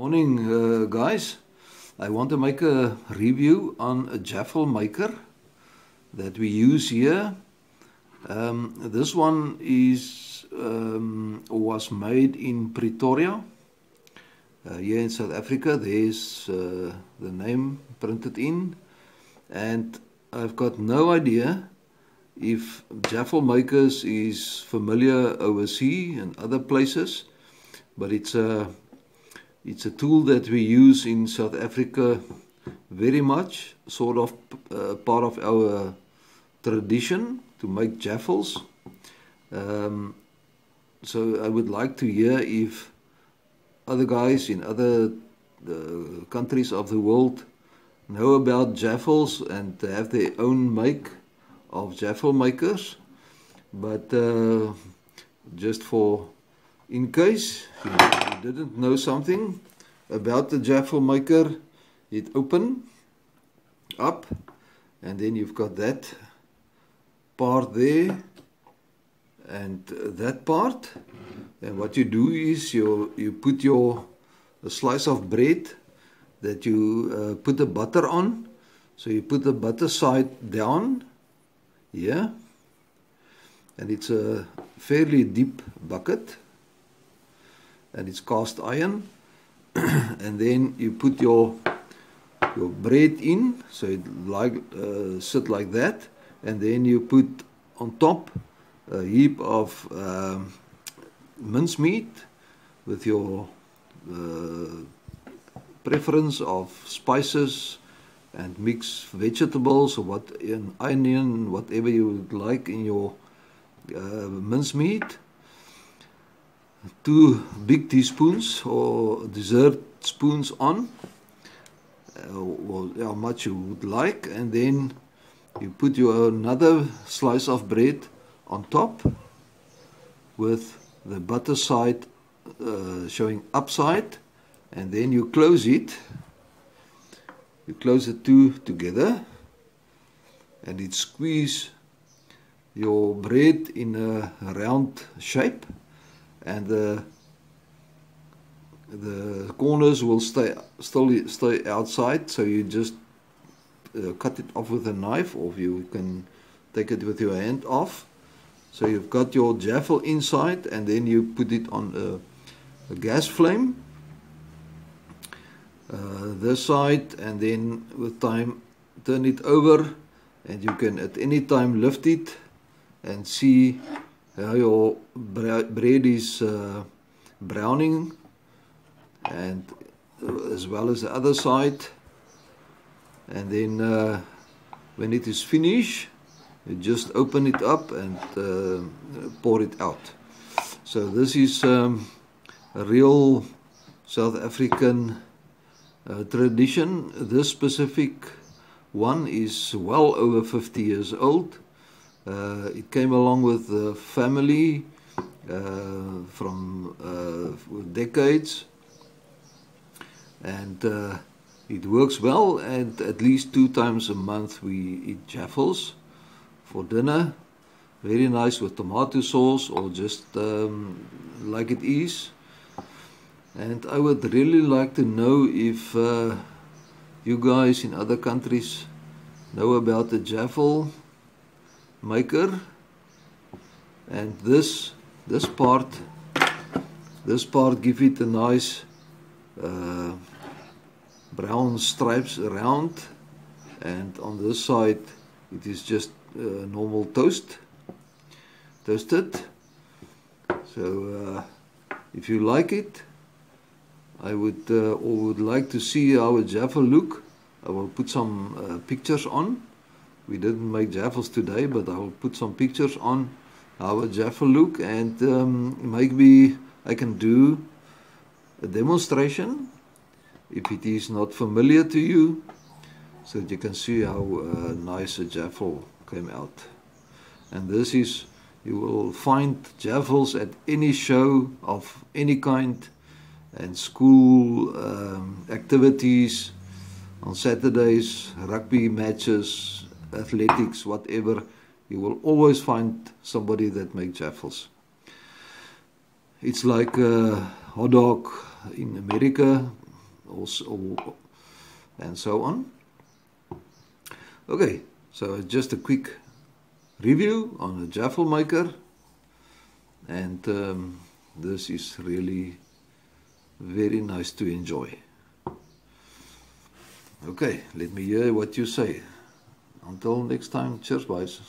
Morning uh, guys. I want to make a review on a Jaffle maker that we use here. Um, this one is um, was made in Pretoria. Uh, here in South Africa there's uh, the name printed in and I've got no idea if Jaffle makers is familiar overseas and other places but it's a it's a tool that we use in South Africa very much, sort of uh, part of our tradition to make jaffles. Um, so I would like to hear if other guys in other uh, countries of the world know about jaffles and have their own make of jaffle makers. But uh, just for in case you didn't know something about the jaffle maker, it open up and then you've got that part there and that part. And what you do is you you put your a slice of bread that you uh, put the butter on. So you put the butter side down here and it's a fairly deep bucket and it's cast iron. And then you put your your bread in. So it like uh, sit like that. And then you put on top a heap of uh, mincemeat with your uh, preference of spices and mix vegetables or what an onion whatever you would like in your uh, mincemeat two big teaspoons or dessert spoons on uh, or how much you would like. And then you put your another slice of bread on top with the butter side uh, showing upside. And then you close it. You close the two together. And it squeeze your bread in a round shape and the the corners will stay still stay outside so you just uh, cut it off with a knife or you can take it with your hand off. So you've got your jaffle inside and then you put it on a, a gas flame uh, this side and then with time turn it over and you can at any time lift it and see your bread is uh, browning and uh, as well as the other side. And then uh, when it is finished you just open it up and uh, pour it out. So this is um, a real South African uh, tradition. This specific one is well over 50 years old it came along with the family uh, from uh, decades. And uh, it works well and at least two times a month we eat jaffles for dinner. Very nice with tomato sauce or just um, like it is. And I would really like to know if uh, you guys in other countries know about the jaffle maker. And this this part this part give it a nice uh, brown stripes around. And on this side it is just uh, normal toast toasted. So uh, if you like it I would uh, or would like to see how a Jaffa look I will put some uh, pictures on we didn't make jaffles today but I'll put some pictures on a jaffle look and um, maybe I can do a demonstration if it is not familiar to you so you can see how uh, nice a jaffle came out. And this is you will find jaffles at any show of any kind and school um, activities on Saturdays rugby matches athletics, whatever, you will always find somebody that makes jaffles. It's like a hot dog in America, also, and so on. Okay, so just a quick review on the Jaffle maker and um, this is really very nice to enjoy. Okay, let me hear what you say. Until next time, cheers, boys.